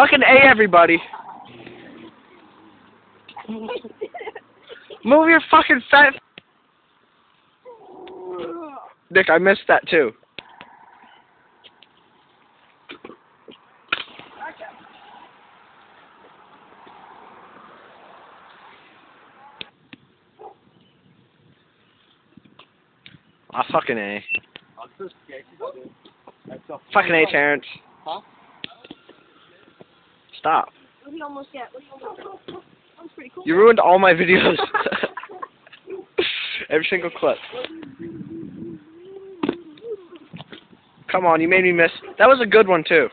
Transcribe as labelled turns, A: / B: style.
A: Fucking A, everybody. Move your fucking fat. Nik, I missed that too. Ah, fucking A. Fucking A,
B: Terrance.
A: Stop.
C: What do you almost get? What do you almost? That was pretty cool.
A: You ruined all my videos. Every single clip. Come on, you made me miss. That was a good one too.